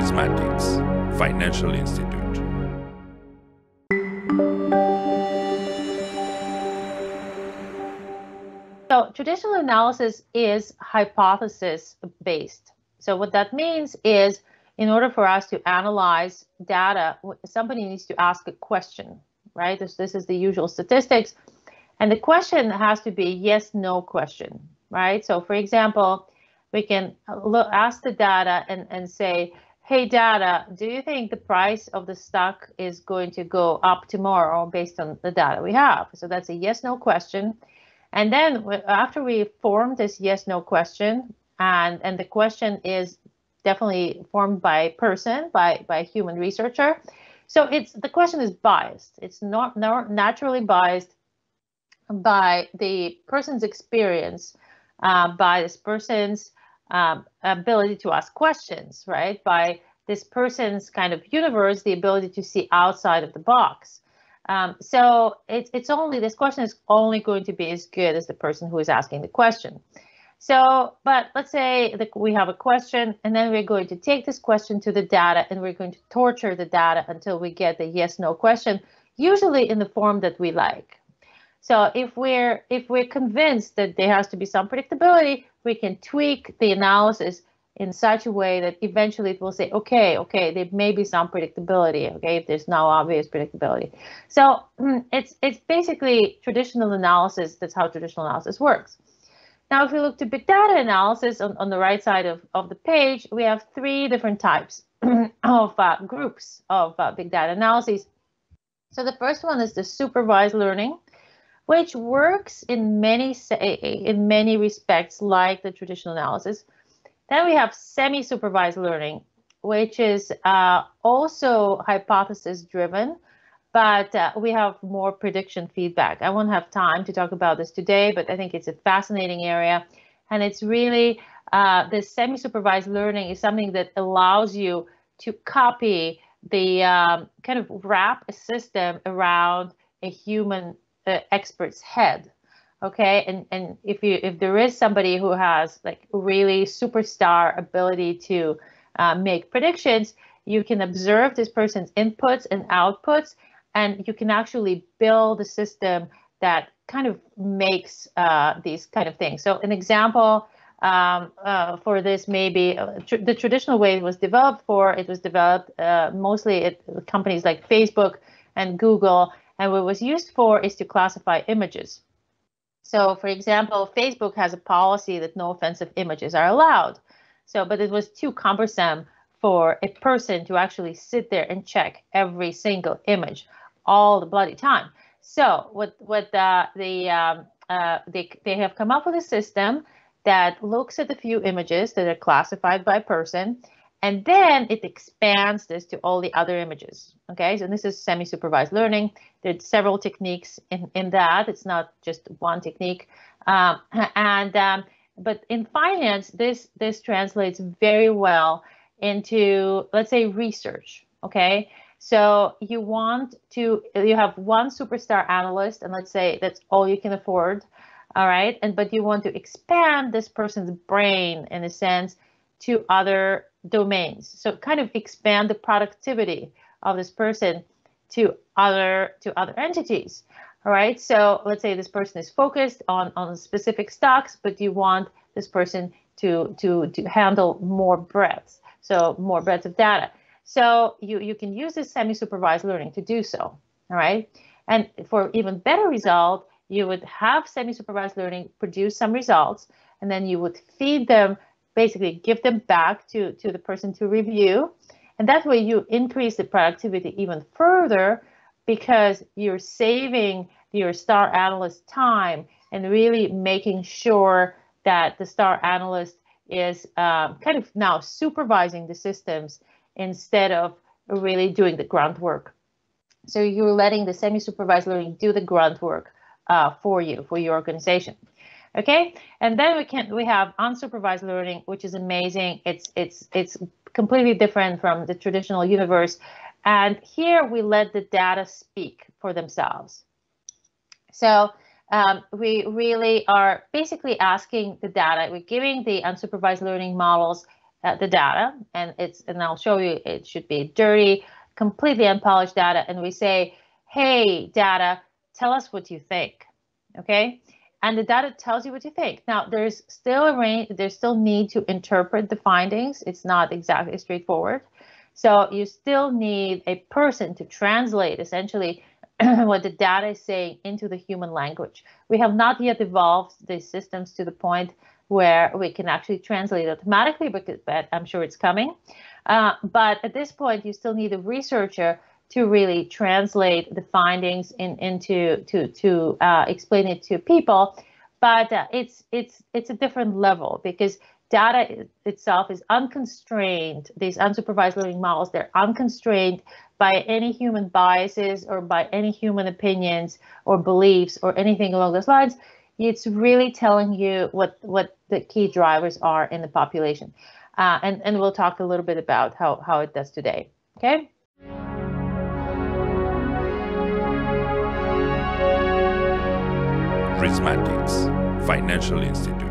RiskMathics Financial Institute. So traditional analysis is hypothesis based. So what that means is in order for us to analyze data, somebody needs to ask a question, right? This, this is the usual statistics. And the question has to be yes, no question, right? So for example, we can uh, look, ask the data and, and say, hey data, do you think the price of the stock is going to go up tomorrow based on the data we have? So that's a yes, no question. And then after we form this yes, no question, and, and the question is definitely formed by person, by, by a human researcher. So it's the question is biased. It's not, not naturally biased by the person's experience, uh, by this person's um, ability to ask questions, right? By this person's kind of universe, the ability to see outside of the box. Um, so it's it's only this question is only going to be as good as the person who is asking the question. So, but let's say that we have a question and then we're going to take this question to the data and we're going to torture the data until we get the yes no question, usually in the form that we like. So if we're if we're convinced that there has to be some predictability, we can tweak the analysis in such a way that eventually it will say, okay, okay, there may be some predictability, okay, if there's no obvious predictability. So it's it's basically traditional analysis. That's how traditional analysis works. Now, if we look to big data analysis on, on the right side of, of the page, we have three different types of uh, groups of uh, big data analyses. So the first one is the supervised learning, which works in many in many respects like the traditional analysis. Then we have semi-supervised learning, which is uh, also hypothesis driven, but uh, we have more prediction feedback. I won't have time to talk about this today, but I think it's a fascinating area. And it's really uh, the semi-supervised learning is something that allows you to copy the um, kind of wrap a system around a human uh, expert's head. Okay, and and if you if there is somebody who has like really superstar ability to uh, make predictions, you can observe this person's inputs and outputs and you can actually build a system that kind of makes uh, these kind of things. So an example um, uh, for this maybe uh, tr the traditional way it was developed for, it was developed uh, mostly at companies like Facebook and Google. And what was used for is to classify images. So for example, Facebook has a policy that no offensive images are allowed. So, but it was too cumbersome for a person to actually sit there and check every single image all the bloody time. So what what uh, the um, uh, they they have come up with a system that looks at a few images that are classified by person, and then it expands this to all the other images. Okay, so this is semi-supervised learning. There's several techniques in in that. It's not just one technique, um, and um, but in finance, this this translates very well into let's say research. Okay, so you want to, you have one superstar analyst, and let's say that's all you can afford, all right? And but you want to expand this person's brain in a sense to other domains. So kind of expand the productivity of this person to other to other entities. All right. So let's say this person is focused on on specific stocks, but you want this person to to to handle more breadths, so more breadth of data. So you, you can use this semi-supervised learning to do so, all right? And for even better result, you would have semi-supervised learning produce some results, and then you would feed them, basically give them back to, to the person to review. And that way you increase the productivity even further because you're saving your star analyst time and really making sure that the star analyst is um, kind of now supervising the systems instead of really doing the grunt work. So you're letting the semi-supervised learning do the grunt work uh, for you, for your organization. Okay, and then we can we have unsupervised learning, which is amazing. It's it's it's completely different from the traditional universe. And here we let the data speak for themselves. So um, we really are basically asking the data, we're giving the unsupervised learning models uh, the data, and it's and I'll show you it should be dirty, completely unpolished data, and we say, "Hey, data, tell us what you think." Okay, and the data tells you what you think. Now, there's still a range. There's still need to interpret the findings. It's not exactly straightforward. So you still need a person to translate essentially what the data is saying into the human language. We have not yet evolved these systems to the point where we can actually translate automatically, but I'm sure it's coming. Uh, but at this point, you still need a researcher to really translate the findings in, into to to uh, explain it to people. But uh, it's it's it's a different level because data itself is unconstrained. These unsupervised learning models they're unconstrained by any human biases or by any human opinions or beliefs or anything along those lines. It's really telling you what what the key drivers are in the population, uh, and and we'll talk a little bit about how how it does today. Okay. RiskMathics Financial Institute.